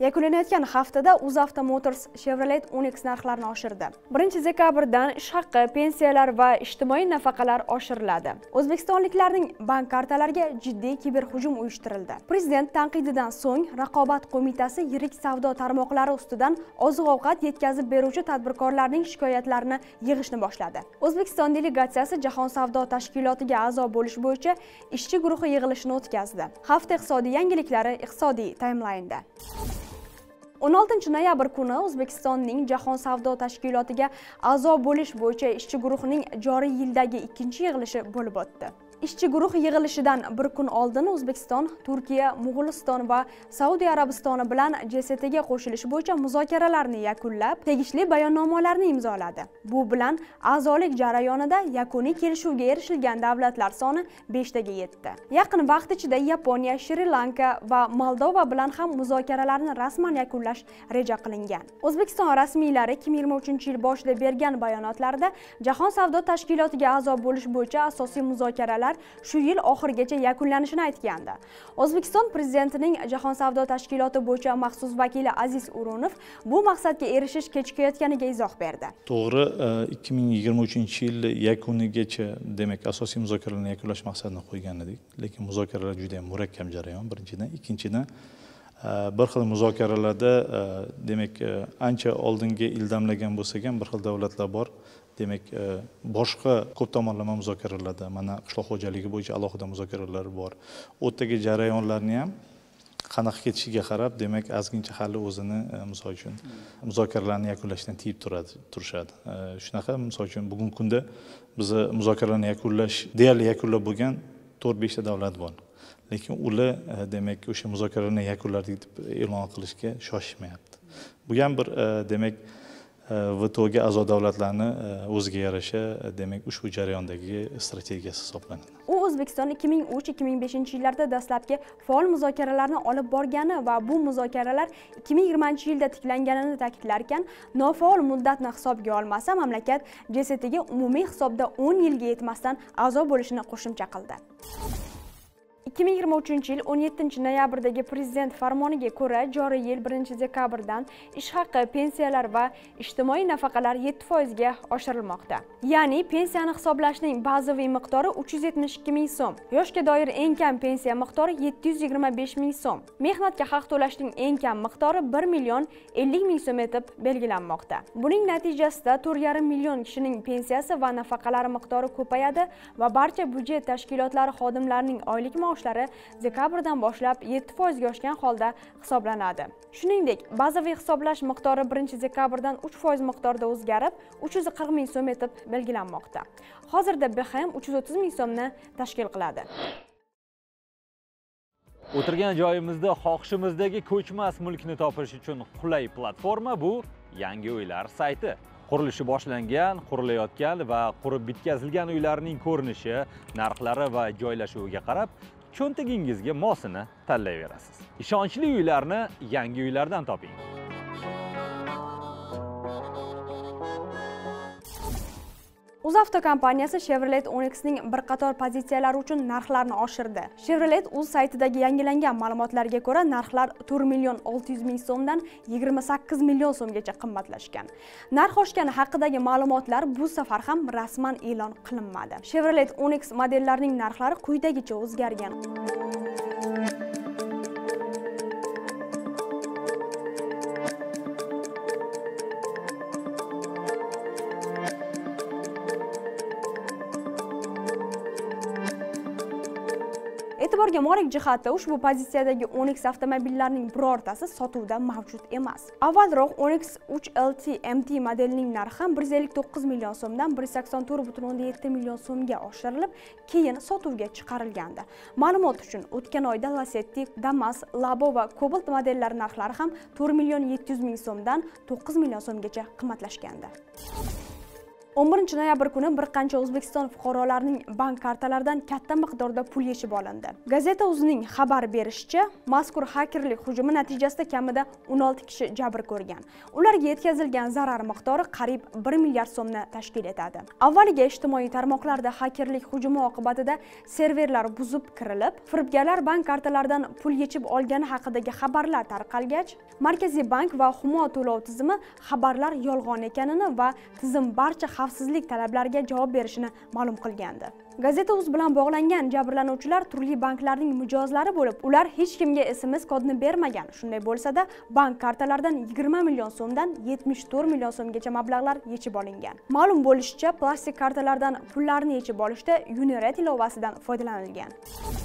yakunlanayotgan haftada uzavto motors chevrolet onix narxlarini oshirdi. Birinchi dekabrdan ish haqqi pensiyalar va ijtimoiy nafaqalar oshiriladi. O'zbekistonliklarning bank kartalariga jiddiy kiberhujum uyushtirildi. Prezident tanqididan so'ng raqobat qo'mitasi yirik savdo tarmoqlari ustidan oziq ovqat yetkazib beruvchi tadbirkorlarning shikoyatlarini yig'ishni boshladi. O'zbekiston delegatsiyasi jahon savdo tashkilotiga a'zo bo'lish bo'yicha ishchi guruhi yig'ilishini o'tkazdi. Hafta iqtisodiy yangiliklari iqtisodiy taymlaynda 16 noyabr kuni o'zbekistonning jahon savdo tashkilotiga a'zo bo'lish bo'yicha ishchi guruhining joriy yildagi ikkinchi yig'ilishi bo'lib o'tdi. Ishchi guruh yig'ilishidan bir kun oldin o'zbekiston turkiya mo'g'uliston va saudiya arabistoni bilan jstga qo'shilish bo'yicha muzokaralarni yakunlab tegishli bayonnomalarni imzoladi. Bu bilan a'zolik jarayonida yakuniy kelishuvga erishilgan davlatlar soni beshtaga yetdi. Yaqin vaqt ichida yaponiya shri lanka va moldova bilan ham muzokaralarni rasman yakunlash reja qilingan. O'zbekiston rasmiylari 2023 yil boshida bergan bayonotlarida jahon savdo tashkilotiga a'zo bo'lish bo'yicha asosiy muzokaralar shu yil oxirigacha yakunlanishini aytgandi. O'zbekiston prezidentining jahon savdo tashkiloti bo'yicha maxsus vakili aziz o'runov bu maqsadga erishish kechikayotganiga izoh berdi. To'g'ri e, ikki ming yigirma uchinchi yil yakunigacha demak asosiy muzokaralarni yakunlash maqsadini qo'ygan edik lekin muzokaralar juda yam murakkab jarayon. Birinchidan ikkinchidan Э, bir xil muzokaralarda э, demak э, ancha oldinga ildamlagan bo'lsak ham bir xil davlatlar bor. Demak boshqa ko'p tomonlama muzokaralarda mana qishloq xo'jaligi bo'yicha alohida muzokaralar bor. U yerdagi jarayonlarni ham qanaqa ketishiga qarab demak ozgincha hali o'zini e, misol uchun muzokaralarni yakunlashdan tiyib turadi turishadi. E, shunaqa misol uchun bugungi kunda bizni muzokaralarni yakunlash deyarli yakunlab bo'lgan to'rt beshta davlat bor. Lekin ular e, demak o'sha muzokaralarni yakunladik deb e'lon qilishga shoshishmayapti bu ham bir e, demak e, vtoga a'zo davlatlarni o'ziga yarasha demak ushbu jarayondagi strategiyasi hisoblanadi. U o'zbekiston 2003-2005 yillarda dastlabki faol muzokaralarni olib borgani va bu muzokaralar 2020 yilda tiklanganini ta'kidlarkan nofaol muddatni hisobga olmasa mamlakat jstga umumiy hisobda 10 yilga yetmasdan a'zo bo'lishini qo'shimcha qildi. 2023 yil 17 noyabrdagi prezident farmoniga ko'ra joriy yil 1 dekabrdan ish haqi pensiyalar va ijtimoiy nafaqalar 7% ga oshirilmoqda. Ya'ni pensiyani hisoblashning bazaviy miqdori 372 ming so'm yoshga doir eng kam pensiya miqdori 725 ming so'm mehnatga haq to'lashning eng kam miqdori 1 million 50 ming so'm etib belgilanmoqda. Buning natijasida 4,5 million kishining pensiyasi va nafaqalari miqdori ko'payadi va barcha byudjet tashkilotlari xodimlarining oylik maoshi maoshlari dekabrdan boshlab 7 foizga oshgan holda hisoblanadi. Shuningdek bazaviy hisoblash miqdori 1 dekabrdan 3 foiz miqdorda o'zgarib 340 ming so'm etib belgilanmoqda. Hozirda BHM 330 ming so'mni tashkil qiladi. O'tirgan joyimizda xohishimizdagi ko'chmas mulkni topish uchun qulay platforma bu yangi uylar sayti. Qurilishi boshlangan qurilayotgan va qurib bitkazilgan uylarning ko'rinishi narxlari va joylashuviga qarab cho'ntagingizga mosini tanlayverasiz. Ishonchli uylarni yangi uylardan toping. Uzavto kompaniyasi chevrolet onixning bir qator pozitsiyalari uchun narxlarni oshirdi. Chevrolet o'z saytidagi yangilangan ma'lumotlarga ko'ra narxlar 4 million 600 ming so'mdan 28 million so'mgacha qimmatlashgan. Narx oshgani haqidagi ma'lumotlar bu safar ham rasman e'lon qilinmadi. Chevrolet onix modellarining narxlari quyidagicha o'zgargan. E'tiborga molik jihati ushbu pozitsiyadagi Onix avtomobillarining birortasi sotuvda mavjud emas. Avvalroq Onix 3 LT MT modelining narxi 159 million so'mdan 184,7 million so'mga oshirilib, keyin sotuvga chiqarilgandi. Ma'lumot uchun, o'tgan oyda Lacetti, Damas, Labo va Cobalt modellari narxlari ham 4 million 700 ming so'mdan 9 million so'mgacha qimmatlashgandi. 11 noyabr kuni bir qancha o'zbekiston fuqarolarining bank kartalaridan katta miqdorda pul yechib olindi. Gazeta o'zining xabar berishicha mazkur hakerlik hujumi natijasida kamida 16 kishi jabr ko'rgan. Ularga yetkazilgan zarar miqdori qariyb 1 milliard so'mni tashkil etadi. Avvaliga ijtimoiy tarmoqlarda hakerlik hujumi oqibatida serverlar buzib kirilib firibgarlar bank kartalaridan pul yechib olgani haqidagi xabarlar tarqalgach markaziy bank va humo to'lov tizimi xabarlar yolg'on ekanini va tizim barcha xavfsizlik talablariga javob berishini ma'lum qilgandi. Gazeta uz bilan bog'langan jabrlanuvchilar turli banklarning mijozlari bo'lib ular hech kimga sms kodni bermagan. Shunday bo'lsada bank kartalaridan 20 million so'mdan 74 million so'mgacha mablag'lar yechib olingan. Ma'lum bo'lishicha plastik kartalardan pullarni yechib olishda unired ilovasidan foydalanilgan.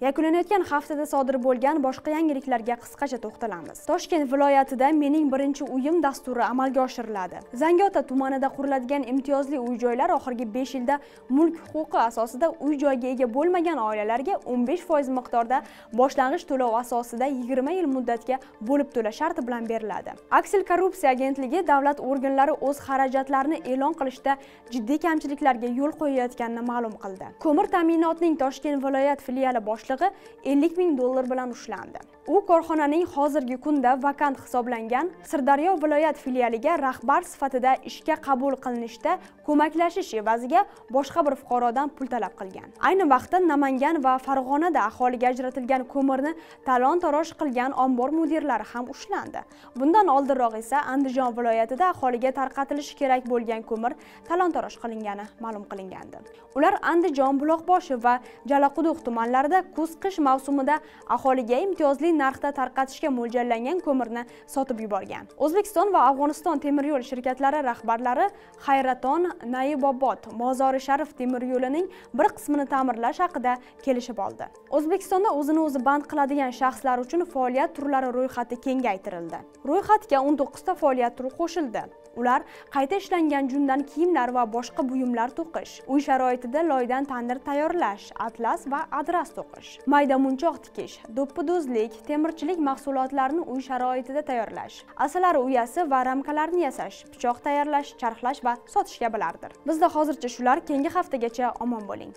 Yakunlanayotgan haftada sodir bo'lgan boshqa yangiliklarga qisqacha to'xtalamiz. Toshkent viloyatida mening birinchi uyim dasturi amalga oshiriladi. Zangiota tumanida quriladigan imtiyozli uy joylar oxirgi 5 yilda mulk huquqi asosida uy joyga ega bo'lmagan oilalarga 15% miqdorda boshlang'ich to'lov asosida 20 yil muddatga bo'lib to'lash sharti bilan beriladi. Aksil korrupsiya agentligi davlat organlari o'z xarajatlarini e'lon qilishda jiddiy kamchiliklarga yo'l qo'yayotganini ma'lum qildi. Ko'mir ta'minotining toshkent viloyat filiali bosh boshlig'i 50 ming dollar bilan ushlandi. U korxonaning hozirgi kunda vakant hisoblangan sirdaryo viloyat filialiga rahbar sifatida ishga qabul qilinishda ko'maklashish evaziga boshqa bir fuqarodan pul talab qilgan. Ayni vaqtda namangan va farg'onada aholiga ajratilgan ko'mirni talon taroj qilgan ombor mudirlari ham ushlandi. Bundan oldinroq esa andijon viloyatida aholiga tarqatilishi kerak bo'lgan ko'mir talon taroj qilingani ma'lum qilingandi. Ular andijon buloqboshi va jalaquduq tumanlarida kuz qish mavsumida aholiga imtiyozli narxda tarqatishga mo'ljallangan ko'mirni sotib yuborgan. O'zbekiston va afg'oniston temir yo'l shirkatlari rahbarlari hayraton naibobod mozori sharif temir yo'lining bir qismini ta'mirlash haqida kelishib oldi. O'zbekistonda o'zini o'zi band qiladigan shaxslar uchun faoliyat turlari ro'yxati kengaytirildi. Ro'yxatga 19 ta faoliyat turi qo'shildi. Ular qayta ishlangan jundan kiyimlar va boshqa buyumlar to'qish uy sharoitida loydan tandir tayyorlash atlas va adras to'qish. Mayda munchoq tikish do'ppiduzlik temirchilik mahsulotlarini uy sharoitida tayyorlash asalari uyasi va ramkalarni yasash pichoq tayyorlash charxlash va sotish kabilardir bizda hozircha shular keyingi haftagacha omon bo'ling.